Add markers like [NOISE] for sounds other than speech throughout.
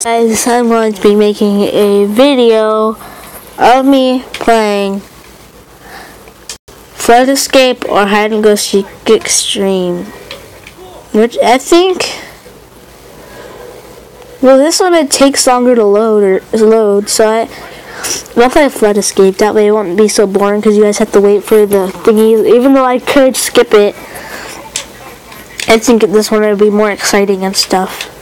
guys, I'm going to be making a video of me playing Flood Escape or Hide and Go Seek Extreme. Which I think, well, this one it takes longer to load or load, so I. I'll play Flood Escape. That way it won't be so boring because you guys have to wait for the thingies. Even though I could skip it, I think this one would be more exciting and stuff.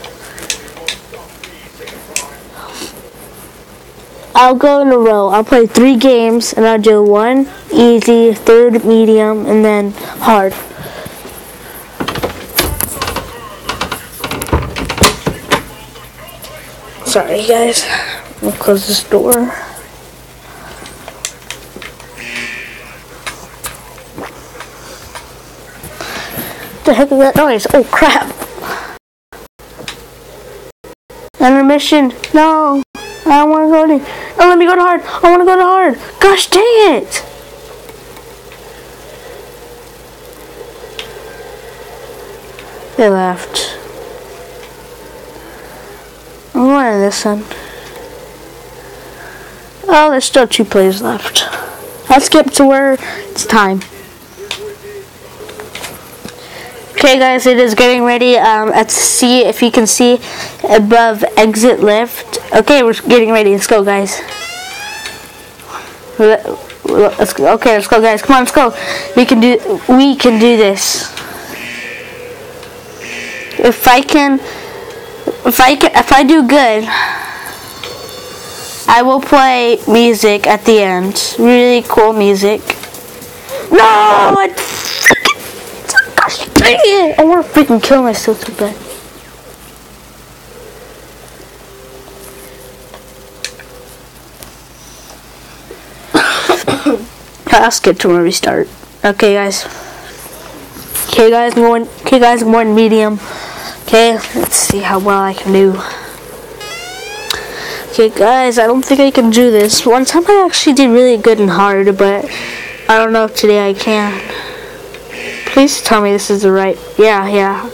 I'll go in a row. I'll play three games and I'll do one easy, third medium, and then hard. Sorry guys. I'll close this door. the heck is that noise? Oh crap! Intermission. No, I don't want to go to. Oh, let me go to hard. I want to go to hard. Gosh dang it! They left. I'm going to this one. Oh, there's still two players left. I'll skip to where it's time. Okay guys, it is getting ready. Um, let's see if you can see above exit lift. Okay, we're getting ready. Let's go guys. Let's go. Okay, let's go guys. Come on, let's go. We can do we can do this. If I can if I can if I do good I will play music at the end. Really cool music. No! I Gosh dang it! I want to freaking kill myself too bad. I'll skip to when we start. Okay, guys. Okay, guys, going. Okay, guys, I'm medium. Okay, let's see how well I can do. Okay, guys, I don't think I can do this. One time I actually did really good and hard, but I don't know if today I can. Please tell me this is the right. Yeah, yeah.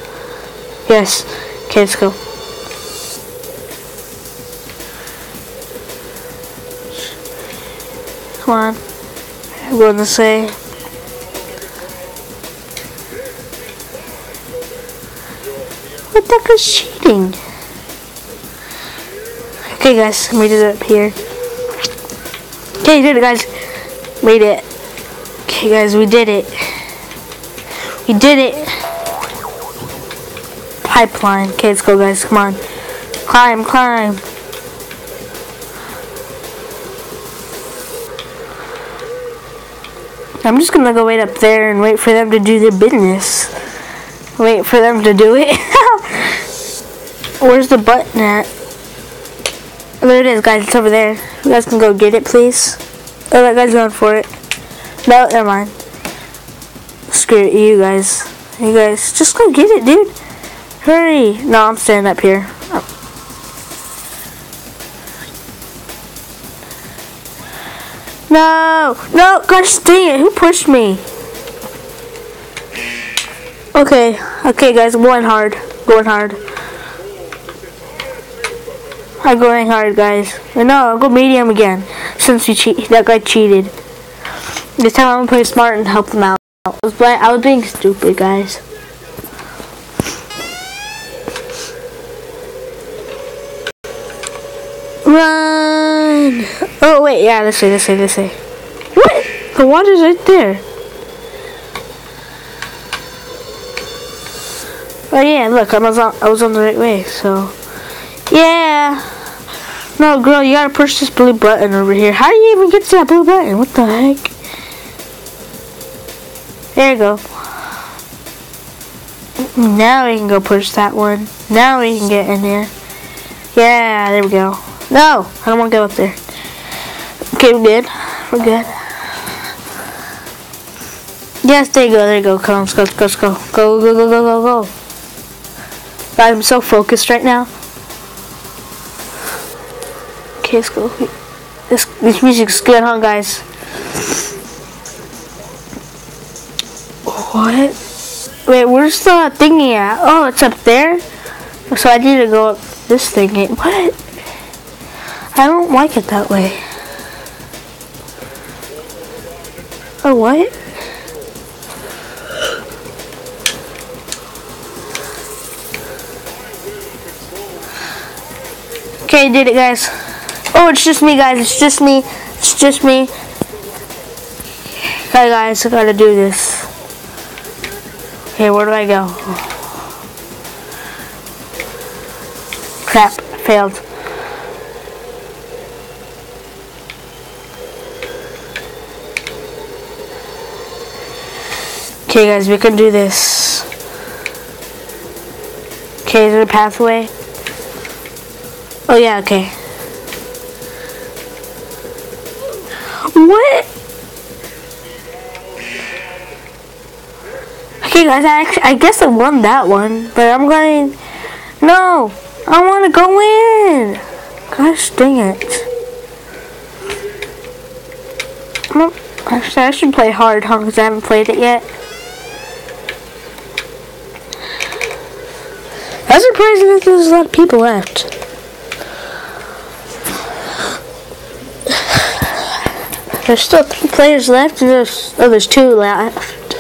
Yes. Okay, let's go. Come on. I'm to say. What the heck is cheating? Okay, guys, made it up here. Okay, did it, guys. Made it. Okay, guys, we did it. We did it. Pipeline. Okay, let's go, guys. Come on. Climb, climb. I'm just gonna go wait up there and wait for them to do their business. Wait for them to do it. [LAUGHS] Where's the button at? There it is, guys. It's over there. You guys can go get it, please. Oh, that guy's going for it. No, never mind. Screw you guys. You guys, just go get it, dude. Hurry. No, I'm standing up here. No! No! Gosh dang it! Who pushed me? Okay. Okay, guys. Going hard. Going hard. I'm going hard, guys. No, I'll go medium again. Since we cheat, that guy cheated. This time I'm gonna play smart and help them out. I was, I was being stupid, guys. Run! Oh wait, yeah, this way, this way, this way. What? The water's right there. Oh yeah, look, I was on, I was on the right way, so yeah. No, girl, you gotta push this blue button over here. How do you even get to that blue button? What the heck? There you go. Now we can go push that one. Now we can get in there. Yeah, there we go. No, I don't want to go up there. Okay, we're good. We're good. Yes, there you go, there you go. Come on, let's go, let's go, let's go. Go, go, go, go, go, go. I'm so focused right now. Okay, let's go. This, this music's good, huh, guys? What? Wait, where's the thingy at? Oh, it's up there? So I need to go up this thing. What? I don't like it that way. Oh, what? Okay, did it, guys. Oh, it's just me, guys. It's just me. It's just me. Okay, guys, I gotta do this. Okay, where do I go? Crap, failed. Okay, guys, we can do this. Okay, is there a pathway? Oh, yeah, okay. What? Okay, guys, I, actually, I guess I won that one, but I'm going... No! I want to go in! Gosh dang it. Actually, I should play hard, huh? Because I haven't played it yet. I'm surprised that there's a lot of people left. There's still three players left, and there's oh, there's two left.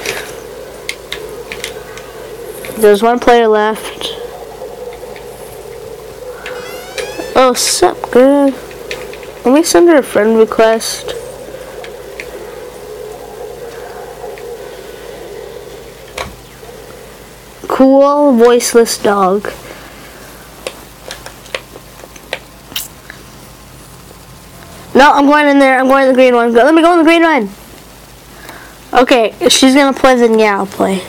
There's one player left. Oh, sup, good. Let me send her a friend request. Cool voiceless dog. No, I'm going in there. I'm going in the green one. Let me go in the green one. Okay, if she's gonna play, then yeah, I'll play.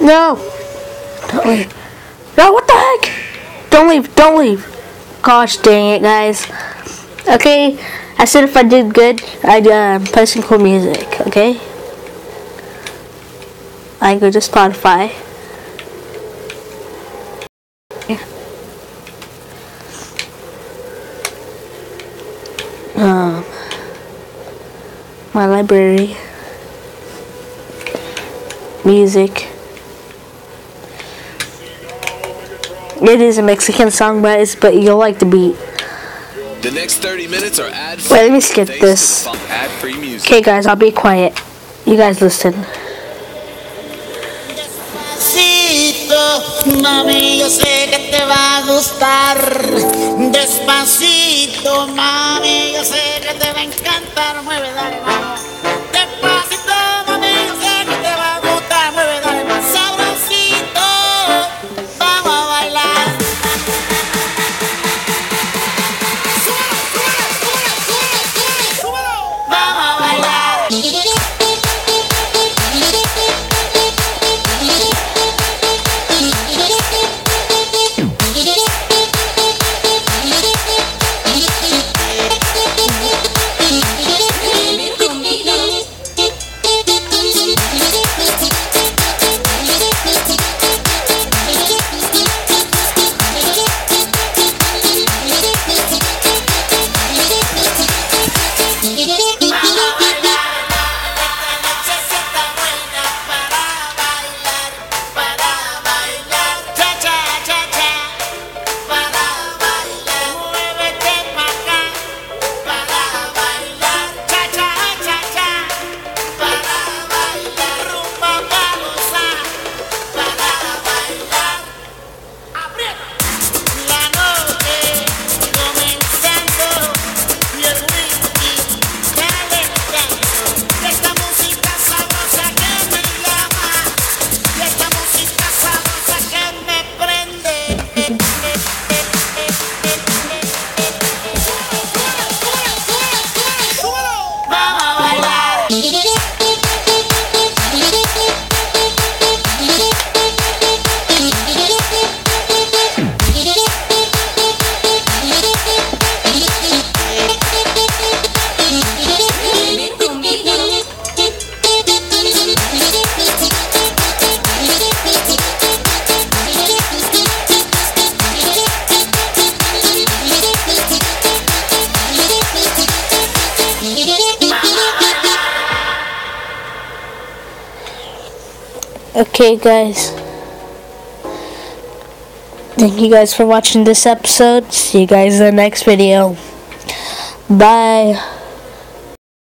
No! Don't leave. No, what the heck? Don't leave, don't leave. Gosh dang it, guys. Okay, I said if I did good, I'd uh, play some cool music, okay? I go to Spotify. Um, my library, music. It is a Mexican song, but it's, but you'll like the beat. The next 30 minutes are ad Wait, let me skip this. Ad free music. Okay, guys, I'll be quiet. You guys listen. Mami, yo sé que te va a gustar. Despacito, mami, yo sé que te va a encantar. Mueve, dale, Okay, guys. Thank you guys for watching this episode. See you guys in the next video. Bye.